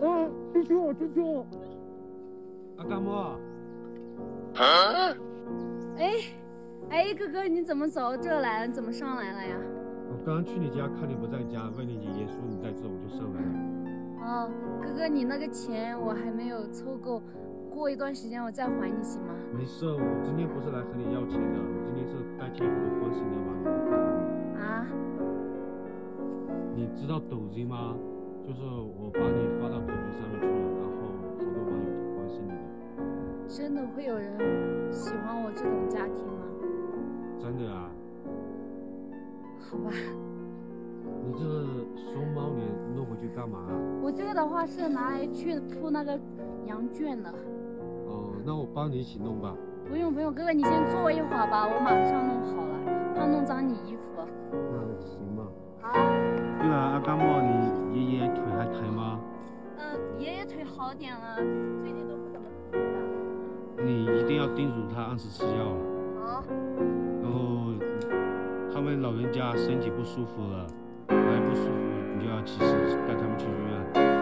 嗯，进去，进去。阿甘莫，哎，哎，哥哥，你怎么走这来了？你怎么上来了呀？我刚刚去你家，看你不在家，问你爷爷说你在这，我就上来了。哦，哥哥，你那个钱我还没有凑够，过一段时间我再还你行吗？没事，我今天不是来和你要钱的，我今天是代替我的关心的网友。啊？你知道抖音吗？就是我把你发到抖音上面去了，然后好多网友都关心你的。真的会有人喜欢我这种家庭吗？真的啊？好吧。你这熊猫你弄回去干嘛？我这个的话是拿来去铺那个羊圈的。哦，那我帮你一起弄吧。不用不用，哥哥你先坐一会儿吧，我马上弄好了，怕弄脏你衣服。那行吧。好。对了，阿甘莫，你爷爷腿好点了，最近都不怎么疼了。你一定要叮嘱他按时吃药。好。然后他们老人家身体不舒服了。哪里不舒服，你就要及时带他们去医院。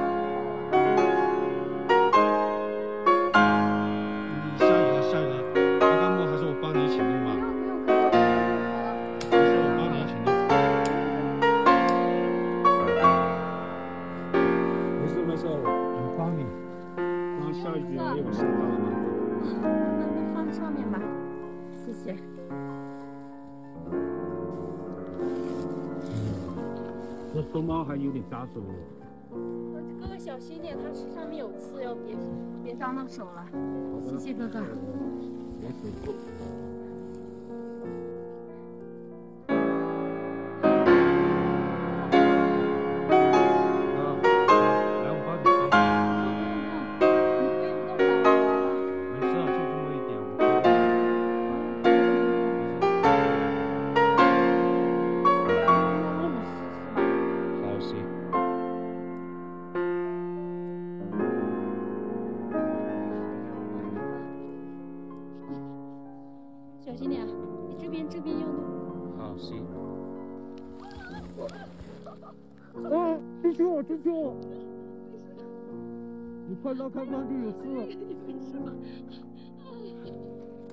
这松猫还有点扎手。哥哥小心点，它上面有刺，要别别伤到手了。谢谢哥哥。小心点，你这边这边要弄。好，行。嗯，进去，进去。你快让看看就有事。你没事吧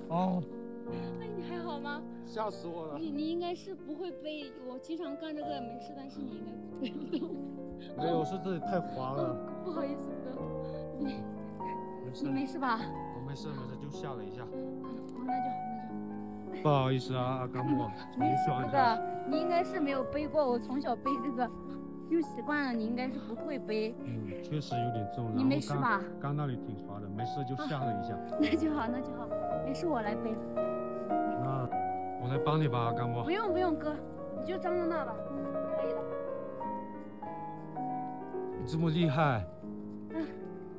哦。哎，你还好吗？吓死我了。你你应该是不会背，我经常干这个没事，但是你应该背不动。没有，是这里太滑了。不好意思，哥，你没事。你没事吧？我没事没事，就吓了一下。哦，那就好，那就好。不好意思啊，阿甘莫，重新说一下。哥哥，你应该是没有背过，我从小背这个用习惯了，你应该是不会背。嗯，确实有点重。你没事吧？刚那里挺滑的，没事就吓了一下。那就好，那就好，没事我来背。那我来帮你吧，阿甘莫。不用不用，哥，你就张着那吧，可以的。你这么厉害。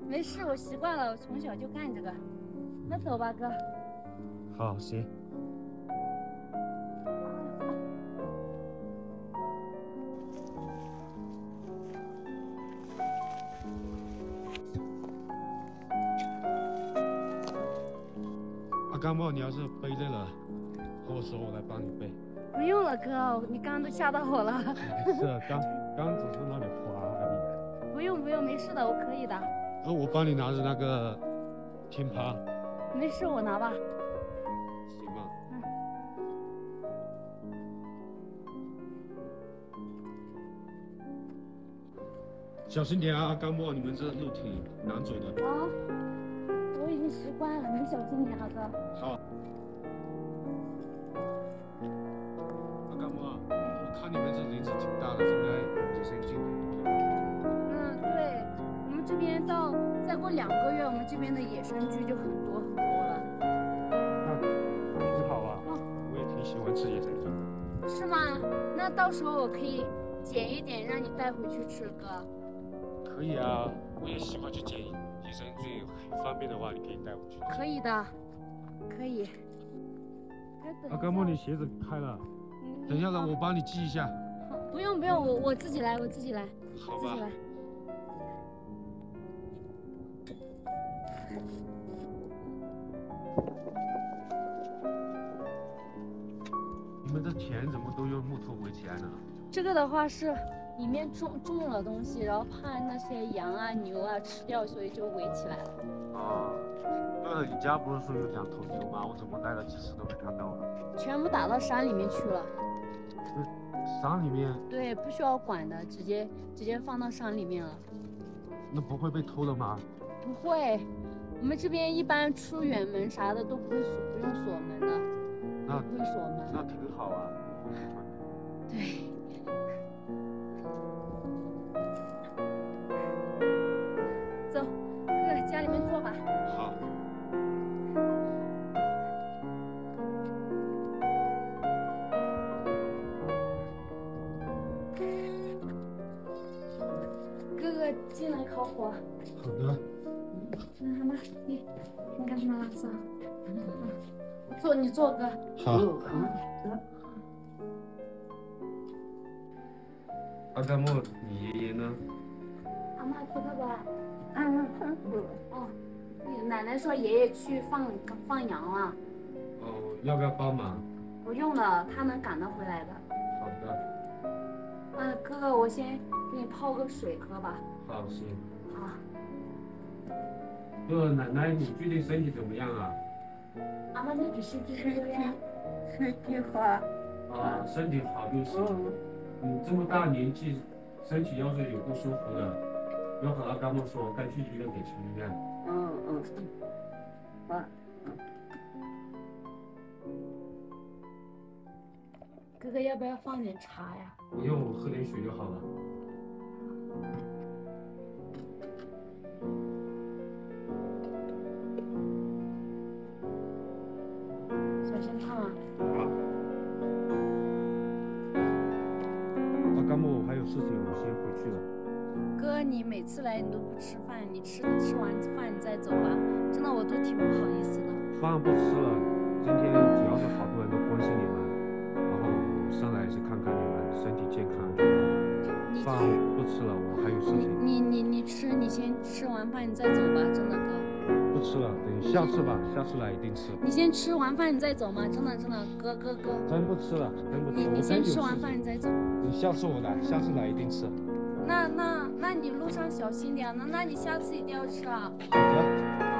嗯，没事，我习惯了，我从小就干这个。那走吧，哥。好，行。阿甘帽，你要是背累了，和我说，我来帮你背。不用了，哥，你刚刚都吓到我了。没事，刚刚只是那里滑而已。不用不用，没事的，我可以的。那我帮你拿着那个天趴。没事，我拿吧。行吧。小心点啊，阿甘莫，你们这路挺难走的。啊，我已经习惯了，你小心点啊，哥。好。阿甘莫，我看你们这林子挺大的，应该野生菌挺多的。这边到再过两个月，我们这边的野生菌就很多很多了。好啊，我也挺喜欢吃野生菌。是吗？那到时候我可以捡一点让你带回去吃，哥。可以啊，我也喜欢去捡野生菌，方便的话你可以带回去。可以的，可以。阿哥莫，你鞋子开了，等一下让我帮你系一下。好，不用不用，我我自己来，我自己来。好吧。自己来。你们这田怎么都用木头围起来呢？这个的话是里面种种了东西，然后怕那些羊啊、牛啊吃掉，所以就围起来了。啊，对了，你家不是说有两头牛吗？我怎么来了几次都没看到啊？全部打到山里面去了。山里面对，不需要管的，直接直接放到山里面了。那不会被偷了吗？不会，我们这边一般出远门啥的都不会锁，不用锁门的，那不会锁门那门。挺好啊。对。走，哥哥家里面坐吧。好。哥哥进来烤火。好的。嗯，好吗？你你干什么了？走。坐，你坐哥。好。阿甘木，你爷爷呢？阿妈去爸爸。嗯嗯哦，奶奶说爷爷去放放羊了，哦，要不要帮忙？不用了，他能赶得回来的。好的。嗯，哥哥，我先给你泡个水喝吧。好，行。好。呃，奶奶，你最近身体怎么样啊？阿妈，你只是这个呀？身体好，啊，身体好就行。你这么大年纪，身体要是有不舒服的，要和阿甘妈说，该去医院给去医院。嗯嗯，好，哥哥，要不要放点茶呀？不用，我喝点水就好了。小心烫啊！好。阿甘木，我还有事情，我先回去了。哥，你每次来你都不吃饭，你吃吃完饭你再走吧。真的，我都挺不好意思的。饭不吃了，今天主要是好多人都关心你们，然后上来也是看看你们身体健康饭不吃了，我还有事情，你你你吃，你先吃完饭你再走吧，真的哥。不吃了，等下次吧，下次来一定吃。你先吃完饭你再走嘛，真的真的，哥哥哥。真不吃了，真不吃。你你先吃完饭你再走。你下次我来，下次来一定吃。那那那你路上小心点啊，那那你下次一定要吃啊。好的。嗯